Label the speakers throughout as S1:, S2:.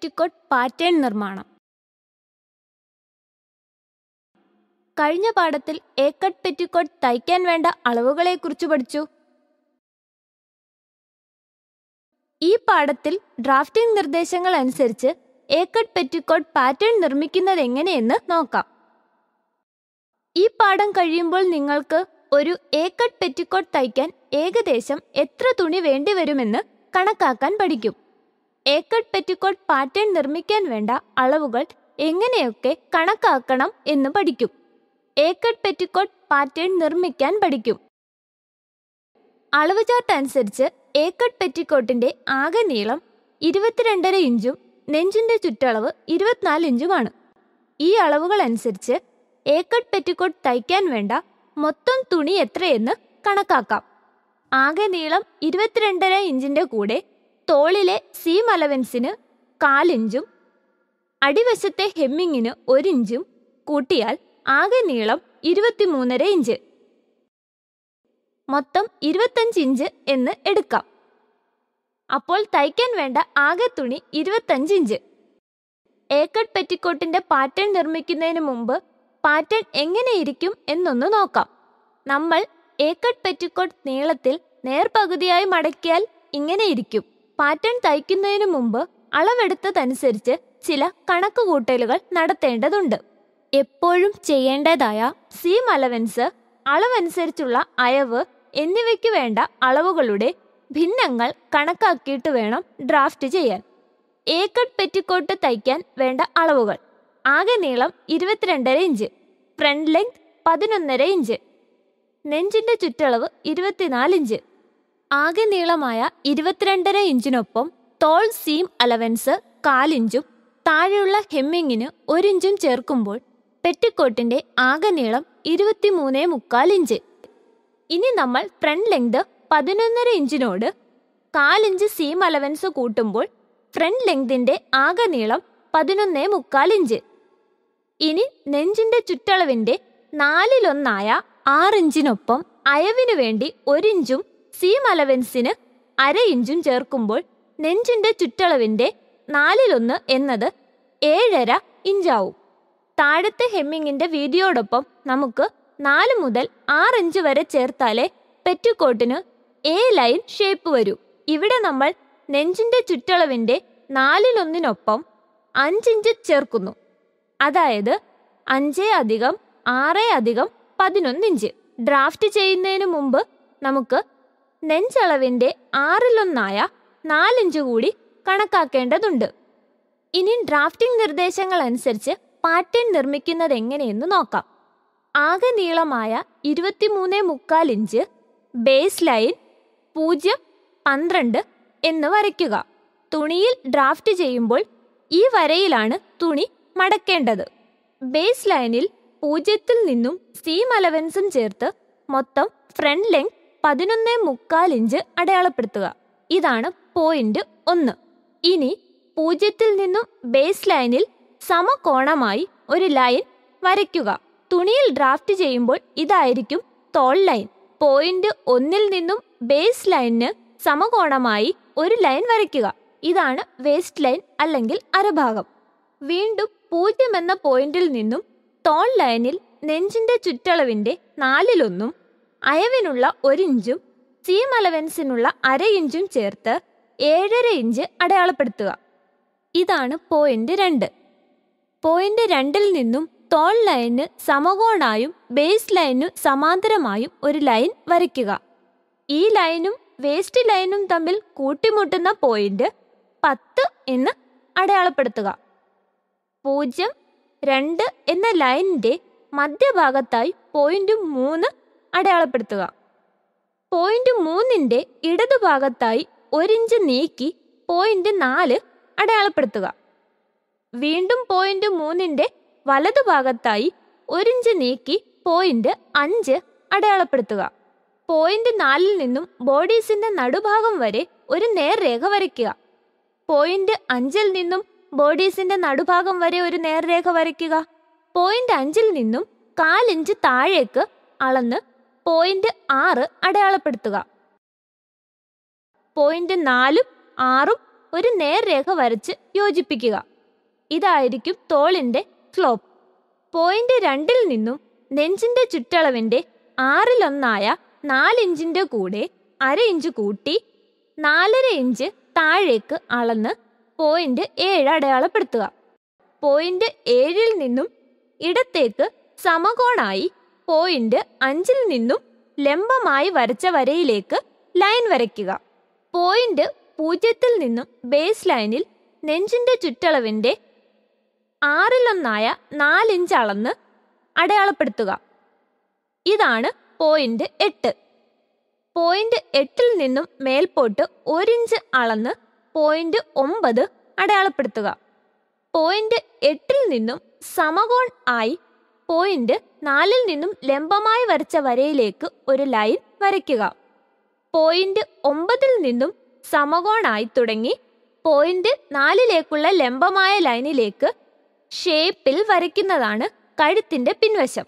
S1: Petticoat pattern നിർമ്മാണം. കഴിഞ്ഞ പാഠത്തിൽ ഏക്കട്ട് പെറ്റിക്കോട്ട് തയ്ക്കാൻ വേണ്ട അളവുകളെക്കുറിച്ച് പഠിച്ചു. ഈ പാഠത്തിൽ ഡ്രാഫ്റ്റിംഗ് നിർദ്ദേശങ്ങൾ അനുസരിച്ച് ഏക്കട്ട് പെറ്റിക്കോട്ട് പാറ്റേൺ നിർമ്മിക്കുന്നത് എങ്ങനെയെന്ന് നോക്കാം. ഈ പാഠം കഴിയുമ്പോൾ നിങ്ങൾക്ക് ഒരു ഏക്കട്ട് പെറ്റിക്കോട്ട് തയ്ക്കാൻ ഏകദേശം എത്ര തുണി വേണ്ടിവരുമെന്ന് കണക്കാക്കാൻ പഠിക്കും. ഏക്കട്ട് പെറ്റിക്കോട്ട് പാറ്റേൺ നിർമ്മിക്കാൻ വേണ്ട അളവുകൾ എങ്ങനെയൊക്കെ കണക്കാക്കണം എന്ന് പഠിക്കും. ഏക്കട്ട് പെറ്റിക്കോട്ട് പാറ്റേൺ നിർമ്മിക്കാൻ പഠിക്കും. അളവ് ചാർട്ട് അനുസരിച്ച് ഏക്കട്ട് പെറ്റിക്കോട്ടിന്റെ ആകെ നീളം ഇരുപത്തിരണ്ടര ഇഞ്ചും നെഞ്ചിന്റെ ചുറ്റളവ് ഇരുപത്തിനാല് ഇഞ്ചുമാണ്. ഈ അളവുകൾ അനുസരിച്ച് ഏക്കട്ട് പെറ്റിക്കോട്ട് തയ്ക്കാൻ വേണ്ട മൊത്തം തുണി എത്രയെന്ന് കണക്കാക്കാം. ആകെ നീളം ഇരുപത്തിരണ്ടര ഇഞ്ചിന്റെ കൂടെ തോളിലെ സീം അലവൻസിന് കാലിഞ്ചും അടിവശത്തെ ഹെമ്മിങ്ങിന് ഒരിഞ്ചും കൂട്ടിയാൽ ആകെ നീളം ഇരുപത്തിമൂന്നര ഇഞ്ച്. മൊത്തം ഇരുപത്തഞ്ച് ഇഞ്ച് എന്ന് എടുക്കാം. അപ്പോൾ തയ്ക്കാൻ വേണ്ട ആകെ തുണി ഇരുപത്തഞ്ച് ഇഞ്ച്. ഏക്കഡ് പെറ്റിക്കോട്ടിന്റെ പാറ്റേൺ നിർമ്മിക്കുന്നതിന് മുമ്പ് പാറ്റേൺ എങ്ങനെയിരിക്കും എന്നൊന്ന് നോക്കാം. നമ്മൾ ഏക്കഡ് പെറ്റിക്കോട്ട് നീളത്തിൽ നേർപകുതിയായി മടക്കിയാൽ ഇങ്ങനെ ഇരിക്കും പാറ്റേൺ തയ്ക്കുന്നതിന് മുമ്പ് അളവെടുത്തതനുസരിച്ച് ചില കണക്കുകൂട്ടലുകൾ നടത്തേണ്ടതുണ്ട്. എപ്പോഴും ചെയ്യേണ്ടതായ സീം അലവൻസ് അളവനുസരിച്ചുള്ള അയവ് എന്നിവയ്ക്ക് വേണ്ട അളവുകളുടെ ഭിന്നങ്ങൾ കണക്കാക്കിയിട്ട് വേണം ഡ്രാഫ്റ്റ് ചെയ്യാൻ. ഏക്കട്ട് പെറ്റിക്കോട്ട് തയ്ക്കാൻ വേണ്ട അളവുകൾ. ആകെ നീളം ഇരുപത്തിരണ്ടര ഇഞ്ച്. ഫ്രണ്ട് ലെങ്ത് പതിനൊന്നര ഇഞ്ച്. നെഞ്ചിന്റെ ചുറ്റളവ് ഇരുപത്തിനാല് ഇഞ്ച്. ആകെ നീളമായ ഇരുപത്തിരണ്ടര ഇഞ്ചിനൊപ്പം തോൾ സീം അലവൻസ് കാലിഞ്ചും താഴെയുള്ള ഹെമ്മിങ്ങിന് ഒരിഞ്ചും ചേർക്കുമ്പോൾ പെറ്റിക്കോട്ടിന്റെ ആകെ നീളം ഇരുപത്തിമൂന്നേ മുക്കാൽ ഇഞ്ച്. ഇനി നമ്മൾ ഫ്രണ്ട് ലെങ്ത് പതിനൊന്നര ഇഞ്ചിനോട് കാലിഞ്ച് സീം അലവൻസ് കൂട്ടുമ്പോൾ ഫ്രണ്ട് ലെങ്തിന്റെ ആകെ നീളം പതിനൊന്നേ മുക്കാൽ ഇഞ്ച്. ഇനി നെഞ്ചിന്റെ ചുറ്റളവിന്റെ നാലിലൊന്നായ ആറിഞ്ചിനൊപ്പം അയവിനു വേണ്ടി ഒരിഞ്ചും സീം അലവൻസിന് അര ഇഞ്ചും ചേർക്കുമ്പോൾ നെഞ്ചിന്റെ ചുറ്റളവിന്റെ നാലിലൊന്ന് എന്നത് ഏഴര ഇഞ്ചാവും. താഴത്തെ ഹെമ്മിങ്ങിന്റെ വീതിയോടൊപ്പം നമുക്ക് നാല് മുതൽ ആറ് ഇഞ്ച് വരെ ചേർത്താലേ പെറ്റിക്കോട്ടിന് എ ലൈൻ ഷേപ്പ് വരൂ. ഇവിടെ നമ്മൾ നെഞ്ചിന്റെ ചുറ്റളവിന്റെ നാലിലൊന്നിനൊപ്പം അഞ്ചിഞ്ച് ചേർക്കുന്നു. അതായത് അഞ്ച് അധികം ആറ് അധികം പതിനൊന്ന് ഇഞ്ച്. ഡ്രാഫ്റ്റ് ചെയ്യുന്നതിന് മുമ്പ് നമുക്ക് നെഞ്ചളവിന്റെ ആറിലൊന്നായ നാലിഞ്ച് കൂടി കണക്കാക്കേണ്ടതുണ്ട്. ഇനി ഡ്രാഫ്റ്റിംഗ് നിർദ്ദേശങ്ങൾ അനുസരിച്ച് പാറ്റേൺ നിർമ്മിക്കുന്നത് എങ്ങനെയെന്ന് നോക്കാം. ആകെ നീളമായ ഇരുപത്തിമൂന്ന് മുക്കാൽ ഇഞ്ച് ബേസ് ലൈൻ പൂജ്യം പന്ത്രണ്ട് എന്ന് വരയ്ക്കുക. തുണിയിൽ ഡ്രാഫ്റ്റ് ചെയ്യുമ്പോൾ ഈ വരയിലാണ് തുണി മടക്കേണ്ടത്. ബേസ് ലൈനിൽ പൂജ്യത്തിൽ നിന്നും സീം അലവൻസും ചേർത്ത് മൊത്തം ഫ്രണ്ട് ലെങ്ത് പതിനൊന്ന് മുക്കാൽ ഇഞ്ച് അടയാളപ്പെടുത്തുക. ഇതാണ് പോയിന്റ് ഒന്ന്. ഇനി പൂജ്യത്തിൽ നിന്നും ബേസ് ലൈനിൽ സമകോണമായി ഒരു ലൈൻ വരയ്ക്കുക. തുണിയിൽ ഡ്രാഫ്റ്റ് ചെയ്യുമ്പോൾ ഇതായിരിക്കും തോൾ ലൈൻ പോയിന്റ് ഒന്നിൽ നിന്നും ബേസ് ലൈനിന് സമകോണമായി ഒരു ലൈൻ വരയ്ക്കുക. ഇതാണ് വേസ്റ്റ് ലൈൻ അല്ലെങ്കിൽ അരഭാഗം. വീണ്ടും പൂജ്യം എന്ന പോയിന്റിൽ നിന്നും തോൾ ലൈനിൽ നെഞ്ചിന്റെ ചുറ്റളവിന്റെ നാലിലൊന്നും അയവിനുള്ള ഒരിഞ്ചും സീം അലവൻസിനുള്ള അര ഇഞ്ചും ചേർത്ത് ഏഴര ഇഞ്ച് അടയാളപ്പെടുത്തുക. ഇതാണ് പോയിന്റ് രണ്ട്. പോയിന്റ് രണ്ടിൽ നിന്നും തോൾ ലൈന് സമകോണായും ബേസ് ലൈനു സമാന്തരമായും ഒരു ലൈൻ വരയ്ക്കുക. ഈ ലൈനും വേസ്റ്റ് ലൈനും തമ്മിൽ കൂട്ടിമുട്ടുന്ന പോയിന്റ് പത്ത് എന്ന് അടയാളപ്പെടുത്തുക. പൂജ്യം രണ്ട് എന്ന ലൈനിന്റെ മധ്യഭാഗത്തായി പോയിന്റ് മൂന്ന് അടയാളപ്പെടുത്തുക. പോയിന്റ് മൂന്നിന്റെ ഇടതുഭാഗത്തായി ഒരിഞ്ച് നീക്കി പോയിന്റ് നാല് അടയാളപ്പെടുത്തുക. വീണ്ടും പോയിന്റ് മൂന്നിന്റെ വലതുഭാഗത്തായി ഒരിഞ്ച് നീക്കി പോയിന്റ് അഞ്ച് അടയാളപ്പെടുത്തുക. പോയിന്റ് നാലിൽ നിന്നും ബോഡീസിന്റെ നടുഭാഗം വരെ ഒരു നേർരേഖ വരയ്ക്കുക. പോയിന്റ് അഞ്ചിൽ നിന്നും ബോഡീസിന്റെ നടുഭാഗം വരെ ഒരു നേർരേഖ വരയ്ക്കുക. പോയിന്റ് അഞ്ചിൽ നിന്നും കാലിഞ്ച് താഴേക്ക് അളന്ന് പോയിന്റ് ആറ് അടയാളപ്പെടുത്തുക. പോയിന്റ് നാലും ആറും ഒരു നേർരേഖ വരച്ച് യോജിപ്പിക്കുക. ഇതായിരിക്കും തോളിന്റെ സ്ലോപ്പ് പോയിന്റ് രണ്ടിൽ നിന്നും നെഞ്ചിന്റെ ചുറ്റളവിന്റെ ആറിലൊന്നായ നാലിഞ്ചിന്റെ കൂടെ അര ഇഞ്ച് കൂട്ടി നാലര ഇഞ്ച് താഴേക്ക് അളന്ന് പോയിന്റ് ഏഴ് അടയാളപ്പെടുത്തുക. പോയിന്റ് ഏഴിൽ നിന്നും ഇടത്തേക്ക് സമകോണായി പോയിന്റ് അഞ്ചിൽ നിന്നും ലംബമായി വരച്ച വരയിലേക്ക് ലൈൻ വരയ്ക്കുക. പോയിന്റ് പൂജ്യത്തിൽ നിന്നും ബേസ് ലൈനിൽ നെഞ്ചിന്റെ ചുറ്റളവിന്റെ ആറിലൊന്നായ നാലിഞ്ച് അളന്ന് അടയാളപ്പെടുത്തുക. ഇതാണ് പോയിന്റ് എട്ട്. പോയിന്റ് എട്ടിൽ നിന്നും മേൽപോട്ട് ഒരിഞ്ച് അളന്ന് പോയിന്റ് ഒമ്പത് അടയാളപ്പെടുത്തുക. പോയിന്റ് എട്ടിൽ നിന്നും സമകോൺ ആയി പോയിന്റ് നാലിൽ നിന്നും ലംബമായി വരച്ച വരയിലേക്ക് ഒരു ലൈൻ വരയ്ക്കുക. പോയിന്റ് ഒമ്പതിൽ നിന്നും സമകോണായി തുടങ്ങി പോയിന്റ് നാലിലേക്കുള്ള ലംബമായ ലൈനിലേക്ക് ഷേപ്പിൽ വരയ്ക്കുന്നതാണ് കഴുത്തിന്റെ പിൻവശം.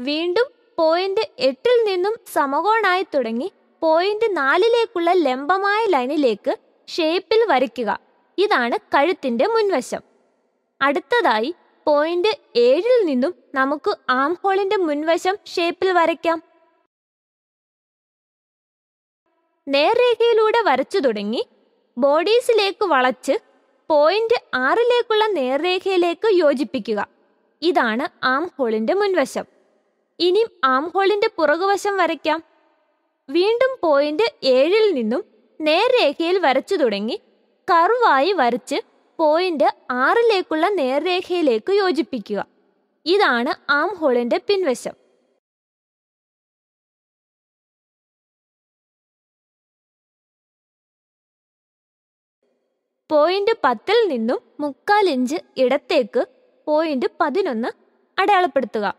S1: വീണ്ടും പോയിന്റ് എട്ടിൽ നിന്നും സമകോണായി തുടങ്ങി പോയിന്റ് നാലിലേക്കുള്ള ലംബമായ ലൈനിലേക്ക് ഷേപ്പിൽ വരയ്ക്കുക. ഇതാണ് കഴുത്തിന്റെ മുൻവശം. അടുത്തതായി പോയിന്റ് ഏഴിൽ നിന്നും നമുക്ക് ആം ഹോളിന്റെ മുൻവശം ഷേപ്പിൽ വരയ്ക്കാം. നേർരേഖയിലൂടെ വരച്ചു തുടങ്ങി ബോഡീസിലേക്ക് വളച്ച് പോയിന്റ് ആറിലേക്കുള്ള നേർരേഖയിലേക്ക് യോജിപ്പിക്കുക. ഇതാണ് ആം ഹോളിന്റെ മുൻവശം. ഇനി ആം ഹോളിന്റെ പുറകുവശം വരയ്ക്കാം. വീണ്ടും പോയിന്റ് ഏഴിൽ നിന്നും നേർരേഖയിൽ വരച്ചു തുടങ്ങി കർവായി വരച്ച് പോയിന്റ് ആറിലേക്കുള്ള നേർരേഖയിലേക്ക് യോജിപ്പിക്കുക. ഇതാണ് ആം ഹോളിന്റെ പിൻവശം. പോയിന്റ് പത്തിൽ നിന്നും മുക്കാൽ ഇഞ്ച് ഇടത്തേക്ക് പോയിന്റ് പതിനൊന്ന് അടയാളപ്പെടുത്തുക.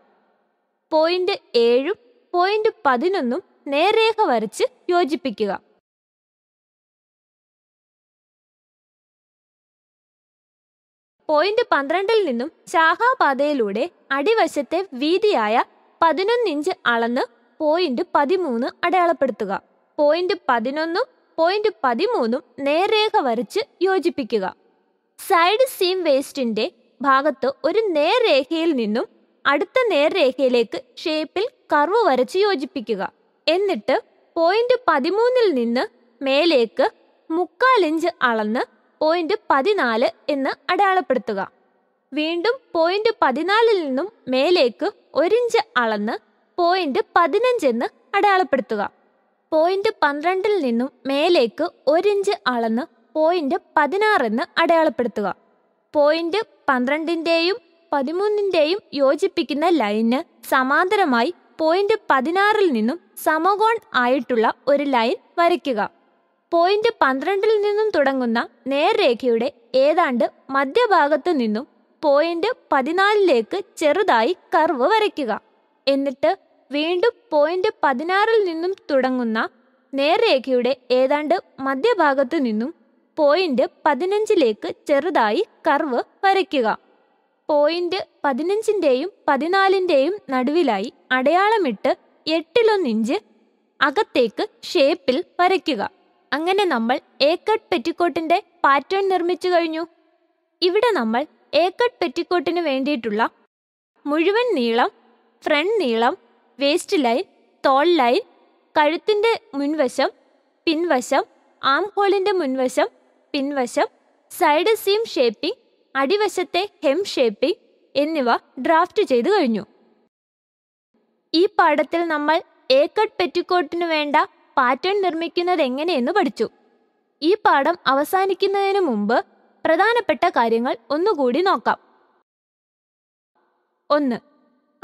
S1: പോയിന്റ് ഏഴും പോയിന്റ് പതിനൊന്നും നേർരേഖ വരച്ച് യോജിപ്പിക്കുക. പോയിന്റ് പന്ത്രണ്ടിൽ നിന്നും ശാഖാപാതയിലൂടെ അടിവശത്തെ വീതിയായ പതിനൊന്നിഞ്ച് അളന്ന് പോയിന്റ് പതിമൂന്ന് അടയാളപ്പെടുത്തുക. പോയിന്റ് പതിനൊന്നും പോയിന്റ് പതിമൂന്നും നേർരേഖ വരച്ച് യോജിപ്പിക്കുക. സൈഡ് സീം വേസ്റ്റിന്റെ ഭാഗത്ത് ഒരു നേർരേഖയിൽ നിന്നും അടുത്ത നേർരേഖയിലേക്ക് ഷേപ്പിൽ കർവ് വരച്ച് യോജിപ്പിക്കുക. എന്നിട്ട് പോയിന്റ് പതിമൂന്നിൽ നിന്ന് മേലേക്ക് മുക്കാലിഞ്ച് അളന്ന് പോയിന്റ് പതിനാല് എന്ന് അടയാളപ്പെടുത്തുക. വീണ്ടും പോയിന്റ് പതിനാലിൽ നിന്നും മേലേക്ക് ഒരിഞ്ച് അളന്ന് പോയിന്റ് പതിനഞ്ച് എന്ന് അടയാളപ്പെടുത്തുക. പോയിന്റ് പന്ത്രണ്ടിൽ നിന്നും മേലേക്ക് ഒരിഞ്ച് അളന്ന് പോയിന്റ് പതിനാറെന്ന് അടയാളപ്പെടുത്തുക. പോയിന്റ് പന്ത്രണ്ടിന്റെയും പതിമൂന്നിന്റെയും യോജിപ്പിക്കുന്ന ലൈന് സമാന്തരമായി പോയിന്റ് പതിനാറിൽ നിന്നും സമകോൺ ആയിട്ടുള്ള ഒരു ലൈൻ വരയ്ക്കുക. പോയിന്റ് പന്ത്രണ്ടിൽ നിന്നും തുടങ്ങുന്ന നേർരേഖയുടെ ഏതാണ്ട് മധ്യഭാഗത്തു നിന്നും പോയിന്റ് പതിനാലിലേക്ക് ചെറുതായി കർവ് വരയ്ക്കുക. എന്നിട്ട് വീണ്ടും പോയിന്റ് പതിനാറിൽ നിന്നും തുടങ്ങുന്ന നേർരേഖയുടെ ഏതാണ്ട് മധ്യഭാഗത്തു നിന്നും പോയിന്റ് പതിനഞ്ചിലേക്ക് ചെറുതായി കർവ് വരയ്ക്കുക. പോയിന്റ് പതിനഞ്ചിന്റെയും പതിനാലിന്റെയും നടുവിലായി അടയാളമിട്ട് എട്ടിലൊന്നിഞ്ച് അകത്തേക്ക് ഷേപ്പിൽ വരയ്ക്കുക. അങ്ങനെ നമ്മൾ എ കട്ട് പെറ്റിക്കോട്ടിന്റെ പാറ്റേൺ നിർമ്മിച്ചു കഴിഞ്ഞു. ഇവിടെ നമ്മൾ എ കട്ട് പെറ്റിക്കോട്ടിന് വേണ്ടിയിട്ടുള്ള മുഴുവൻ നീളം ഫ്രണ്ട് നീളം വേസ്റ്റ് ലൈൻ തോൾ ലൈൻ കഴുത്തിന്റെ മുൻവശം പിൻവശം ആം ഹോളിന്റെ മുൻവശം പിൻവശം സൈഡ് സീം ഷേപ്പിംഗ് അടിവശത്തെ ഹെം ഷേപ്പിംഗ് എന്നിവ ഡ്രാഫ്റ്റ് ചെയ്തു കഴിഞ്ഞു. ഈ പാഠത്തിൽ നമ്മൾ ഏക്കട്ട് കട്ട് പെറ്റിക്കോട്ടിനു വേണ്ട പാറ്റേൺ നിർമ്മിക്കുന്നത് എങ്ങനെയെന്ന് പഠിച്ചു. ഈ പാഠം അവസാനിക്കുന്നതിന് മുമ്പ് പ്രധാനപ്പെട്ട കാര്യങ്ങൾ ഒന്നുകൂടി നോക്കാം. ഒന്ന്.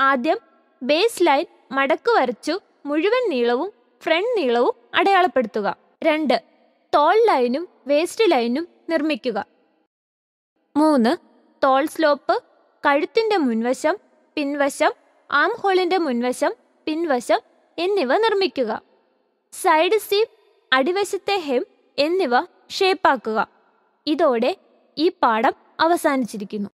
S1: ആദ്യം ബേസ് ലൈൻ മടക്ക് വരച്ചു മുഴുവൻ നീളവും ഫ്രണ്ട് നീളവും അടയാളപ്പെടുത്തുക. രണ്ട്. തോൾ ലൈനും വേസ്റ്റ് ലൈനും നിർമ്മിക്കുക. മൂന്ന്. തോൾ സ്ലോപ്പ് കഴുത്തിന്റെ മുൻവശം പിൻവശം ആം ഹോളിന്റെ മുൻവശം പിൻവശം എന്നിവ നിർമ്മിക്കുക. സൈഡ് സീം അടിവശത്തെ ഹെം എന്നിവ ഷേപ്പാക്കുക. ഇതോടെ ഈ പാഠം അവസാനിച്ചിരിക്കുന്നു.